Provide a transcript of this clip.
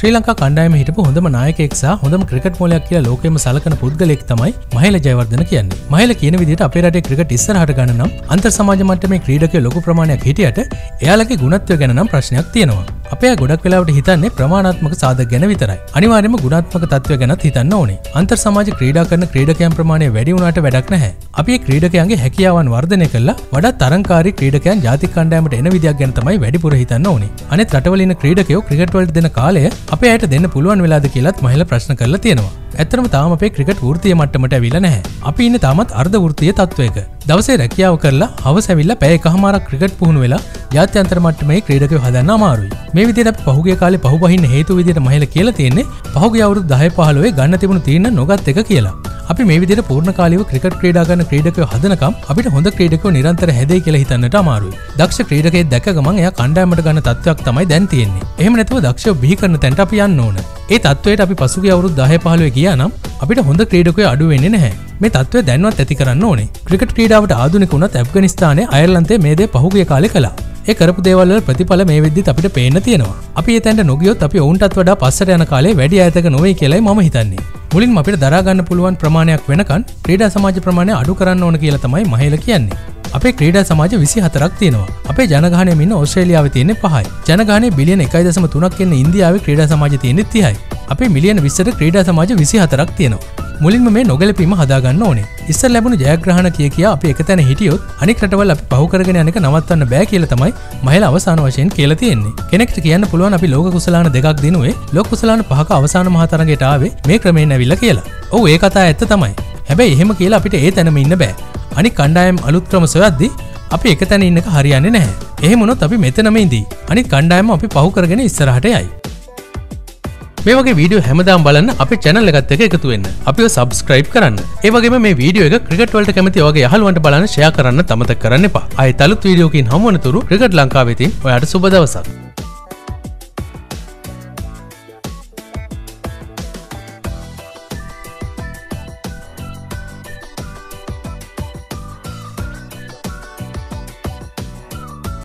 ශ්‍රී ලංකා කණ්ඩායම හිටපු හොඳම නායකෙක් සහ හොඳම ක්‍රිකට් මොලයක් කියලා ලෝකෙම සලකන පුද්ගලෙක් තමයි මහල ජයවර්ධන කියන්නේ. මහල කියන විදිහට අපේ රටේ ක්‍රිකට් ඉස්සරහට ගන්න නම් අන්තර් සමාජ මට්ටමේ ක්‍රීඩකයෝ ලොකු ප්‍රමාණයක් හිටියට එයාලගේ ගුණත්වය ගැන නම් ප්‍රශ්නයක් තියෙනවා. අපේ ගොඩක් වෙලාවට හිතන්නේ ප්‍රමාණාත්මක සාධක ගැන විතරයි. අනිවාර්යයෙන්ම ගුණාත්මක තත්ත්වය ගැනත් හිතන්න ඕනේ. අන්තර් සමාජ ක්‍රීඩා කරන ක්‍රීඩකයන් ප්‍රමාණය වැඩි වුණාට වැඩක් නැහැ. අපි ඒ ක්‍රීඩකයන්ගේ හැකියාවන් වර්ධනය කරලා වඩා තරංකාරී ක්‍රීඩකයන් ජාතික කණ්ඩායමට එන විදියක් ගැන තමයි වැඩිපුර හිතන්න ඕනේ. අනෙත් රටවල ඉන්න ක්‍රීඩකයෝ ක්‍රිකට් වලට දෙන කාලය අපේ අයට දෙන්න පුළුවන් වෙලාද කියලාත් මහල ප්‍රශ්න කරලා තියෙනවා. ඇත්තරම තාම අපේ ක්‍රිකට් වෘතිය මට්ටමට ඇවිල්ලා නැහැ. අපි ඉන්න තාමත් අර්ධ වෘතිය තත්වයක. දවසේ රැකියාව කරලා හවස ඇවිල්ලා පැය එකහමාරක් ක්‍රිකට් පුහුණු වෙලා ජාත්‍යන්තර මට්ටමේ ක්‍රීඩකයෝ හදන්න අමාරුයි. මේ විදිහට අපි පහුගිය කාලේ පහුබහින්න හේතු විදිහට මහල කියලා තියෙන්නේ පහුගිය අවුරුදු 10 15 ගන්න තිබුණු තීරණ නොගත් එක කියලා. අපි මේ විදිහට පූර්ණ කාලීව ක්‍රිකට් ක්‍රීඩා කරන ක්‍රීඩකයෝ හදනකම් අපිට හොඳ ක්‍රීඩකයෝ නිරන්තර හැදෙයි කියලා හිතන්නට අමාරුයි. දක්ෂ ක්‍රීඩකයෙක් දැක ගමන් එයා කණ්ඩායමට ගන්න තත්ත්වයක් තමයි දැන් තියෙන්නේ. එහෙම නැතුව දක්ෂව බිහි කරන තැනට අපි යන්න ඕන. ඒ තත්ත්වයට අපි පසුගිය අවුරුදු 10 15 ගියා නම් අපිට හොඳ ක්‍රීඩකයෝ අඩු වෙන්නේ නැහැ. මේ තත්ත්වය දැන්වත් ඇති කරන්න ඕනේ. ක්‍රිකට් ක්‍රීඩාවට ආධුනික වුණත් ඇෆ්ගනිස්තානයේ අයර්ලන්තයේ මේ දේ පහුගිය කාලේ කළා. ඒ කරපු දේවල් වල ප්‍රතිඵල මේ වෙද්දිත් අපිට පේන්න තියෙනවා. අපි එතැන්ට නොගියොත් අපි ඔවුන්ටත් වඩා පස්සට යන කාලේ වැඩි ඈතක නොවේ කියලායි මම හිතන්නේ. මුලින්ම අපිට දරා ගන්න පුළුවන් ප්‍රමාණයක් වෙනකන් ක්‍රීඩා සමාජ ප්‍රමාණය අඩු කරන්න ඕන කියලා තමයි මහේල කියන්නේ. අපේ ක්‍රීඩා සමාජ විසි හතරක් තියෙනවා අපේ ජනගහනය මෙන්න ඔස්ට්‍රේලියාව තියෙන පහයි ජනගානය බිලියන එකයි දසම තුනක් එන්න ඉන්දියාව ක්‍රීඩා සමාජ තියෙනෙ තියයි අපේ මිලියන විස්සට ක්‍රීඩා සමාජ විසි හතරක් තියෙනවා මුලින්ම මේ නොගැලපීම හදාගන්න ඕනේ. ඉස්සර ලැබුණු ජයග්‍රහණ කිය කිය අපි එක තැන හිටියොත් අනික් රටවල් අපි පහු කරගෙන යනක නවත්තන්න බෑ කියලා තමයි මහල අවසාන වශයෙන් කියලා තියෙන්නේ. කෙනෙක්ට කියන්න පුළුවන් අපි ලෝක කුසලාන දෙකක් දිනුවේ. ලෝක කුසලාන පහක අවසාන මහතරගයට ආවේ මේ ක්‍රමයෙන් ඇවිල්ලා කියලා. ඔව් ඒ කතා ඇත්ත තමයි. හැබැයි එහෙම කියලා අපිට ඒ තැනම ඉන්න බෑ. අනි කණ්ඩායම් අලුත් ක්‍රම සොයද්දි අපි එක තැන ඉන්නක හරියන්නේ නැහැ. එහෙමුණොත් අපි මෙතනම ඉදී අනි කණ්ඩායම අපි පහු කරගෙන ඉස්සරහට යයි. මේ වගේ වීඩියෝ හැමදාම් බලන්න අප චැනල් එකත් එක එකතු වෙන්න. අපිව සබස්ක්‍රයිබ් කරන්න. ඒවගේ මේ වීඩියෝ එක ක්‍රිකට් වලට කැමති වගේ යහළුවන්ට බලන්න ෂයා කරන්න තමත කරන්න එපා. අය තලුත් වීඩියෝකින් හමුවනතුරු ක්‍රිකට් ලංකාවෙතින් ඔයාට සුබ දවසක්.